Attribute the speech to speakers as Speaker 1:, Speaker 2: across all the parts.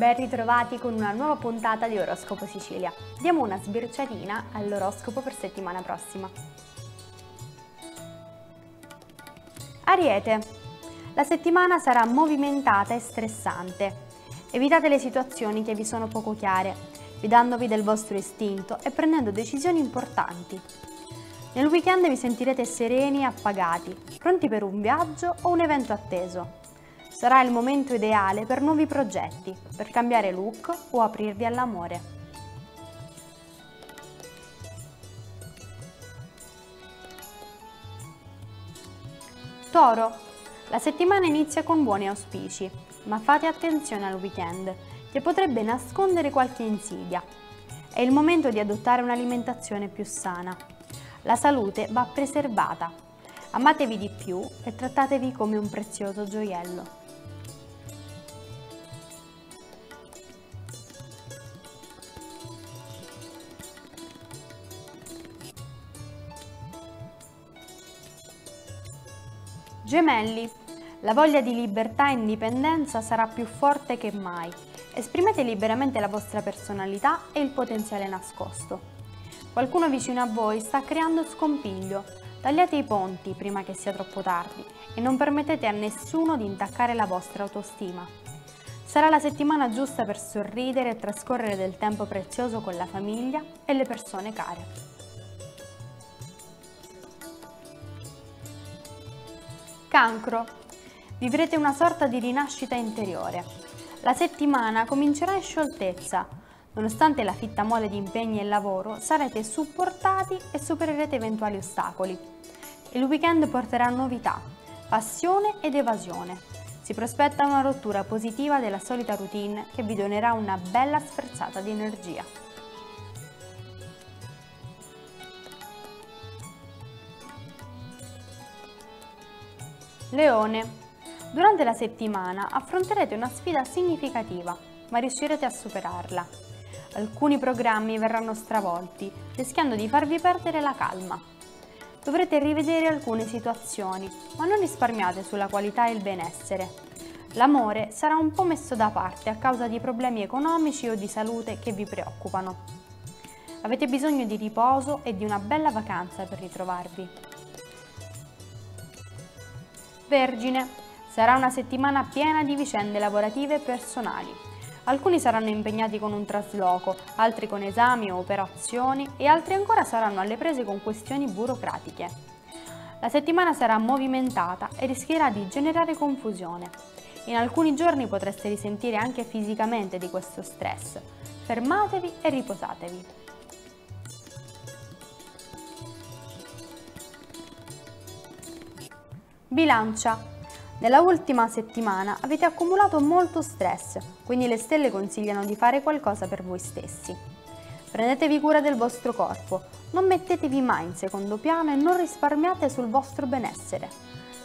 Speaker 1: Ben ritrovati con una nuova puntata di Oroscopo Sicilia. Diamo una sbirciatina all'oroscopo per settimana prossima. Ariete. La settimana sarà movimentata e stressante. Evitate le situazioni che vi sono poco chiare, fidandovi del vostro istinto e prendendo decisioni importanti. Nel weekend vi sentirete sereni e appagati, pronti per un viaggio o un evento atteso. Sarà il momento ideale per nuovi progetti, per cambiare look o aprirvi all'amore. Toro. La settimana inizia con buoni auspici, ma fate attenzione al weekend, che potrebbe nascondere qualche insidia. È il momento di adottare un'alimentazione più sana. La salute va preservata. Amatevi di più e trattatevi come un prezioso gioiello. Gemelli. La voglia di libertà e indipendenza sarà più forte che mai. Esprimete liberamente la vostra personalità e il potenziale nascosto. Qualcuno vicino a voi sta creando scompiglio. Tagliate i ponti prima che sia troppo tardi e non permettete a nessuno di intaccare la vostra autostima. Sarà la settimana giusta per sorridere e trascorrere del tempo prezioso con la famiglia e le persone care. Cancro. Vivrete una sorta di rinascita interiore. La settimana comincerà in scioltezza. Nonostante la fitta mole di impegni e lavoro, sarete supportati e supererete eventuali ostacoli. Il weekend porterà novità, passione ed evasione. Si prospetta una rottura positiva della solita routine che vi donerà una bella sferzata di energia. Leone. Durante la settimana affronterete una sfida significativa, ma riuscirete a superarla. Alcuni programmi verranno stravolti, rischiando di farvi perdere la calma. Dovrete rivedere alcune situazioni, ma non risparmiate sulla qualità e il benessere. L'amore sarà un po' messo da parte a causa di problemi economici o di salute che vi preoccupano. Avete bisogno di riposo e di una bella vacanza per ritrovarvi. Vergine. Sarà una settimana piena di vicende lavorative e personali. Alcuni saranno impegnati con un trasloco, altri con esami o operazioni e altri ancora saranno alle prese con questioni burocratiche. La settimana sarà movimentata e rischierà di generare confusione. In alcuni giorni potreste risentire anche fisicamente di questo stress. Fermatevi e riposatevi. Bilancia. Nella ultima settimana avete accumulato molto stress, quindi le stelle consigliano di fare qualcosa per voi stessi. Prendetevi cura del vostro corpo, non mettetevi mai in secondo piano e non risparmiate sul vostro benessere.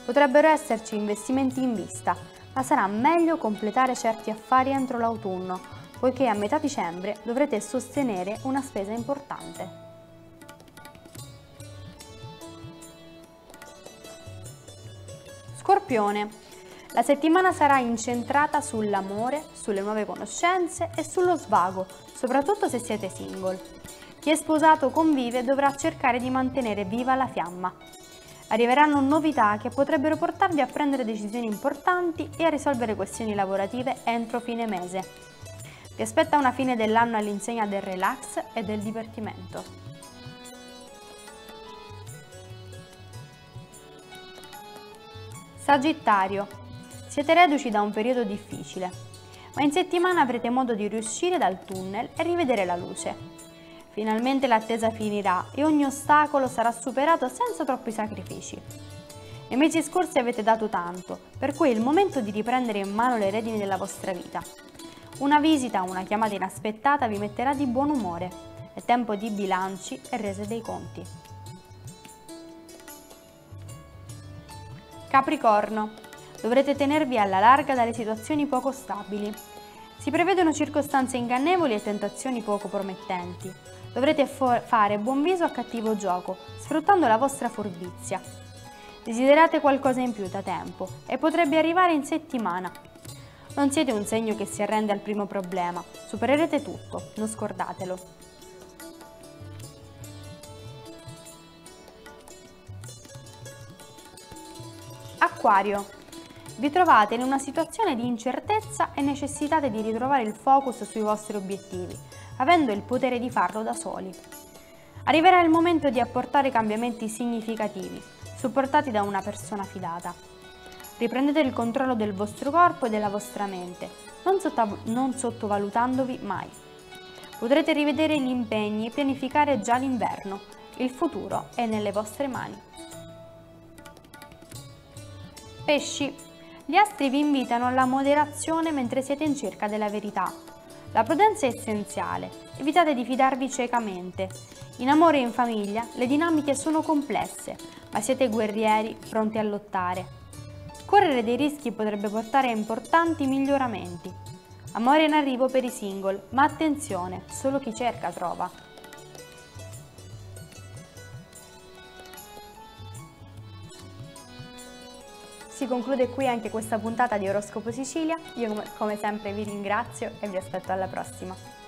Speaker 1: Potrebbero esserci investimenti in vista, ma sarà meglio completare certi affari entro l'autunno, poiché a metà dicembre dovrete sostenere una spesa importante. Scorpione. La settimana sarà incentrata sull'amore, sulle nuove conoscenze e sullo svago, soprattutto se siete single. Chi è sposato o convive dovrà cercare di mantenere viva la fiamma. Arriveranno novità che potrebbero portarvi a prendere decisioni importanti e a risolvere questioni lavorative entro fine mese. Vi aspetta una fine dell'anno all'insegna del relax e del divertimento. Sagittario. Siete reduci da un periodo difficile, ma in settimana avrete modo di riuscire dal tunnel e rivedere la luce. Finalmente l'attesa finirà e ogni ostacolo sarà superato senza troppi sacrifici. Nei mesi scorsi avete dato tanto, per cui è il momento di riprendere in mano le redini della vostra vita. Una visita o una chiamata inaspettata vi metterà di buon umore. È tempo di bilanci e rese dei conti. Capricorno. Dovrete tenervi alla larga dalle situazioni poco stabili. Si prevedono circostanze ingannevoli e tentazioni poco promettenti. Dovrete fare buon viso a cattivo gioco, sfruttando la vostra furbizia. Desiderate qualcosa in più da tempo e potrebbe arrivare in settimana. Non siete un segno che si arrende al primo problema, supererete tutto, non scordatelo. Acquario. Vi trovate in una situazione di incertezza e necessitate di ritrovare il focus sui vostri obiettivi, avendo il potere di farlo da soli. Arriverà il momento di apportare cambiamenti significativi, supportati da una persona fidata. Riprendete il controllo del vostro corpo e della vostra mente, non, non sottovalutandovi mai. Potrete rivedere gli impegni e pianificare già l'inverno. Il futuro è nelle vostre mani. Pesci. Gli astri vi invitano alla moderazione mentre siete in cerca della verità. La prudenza è essenziale, evitate di fidarvi ciecamente. In amore e in famiglia le dinamiche sono complesse, ma siete guerrieri pronti a lottare. Correre dei rischi potrebbe portare a importanti miglioramenti. Amore in arrivo per i single, ma attenzione, solo chi cerca trova. Si conclude qui anche questa puntata di Oroscopo Sicilia, io come sempre vi ringrazio e vi aspetto alla prossima.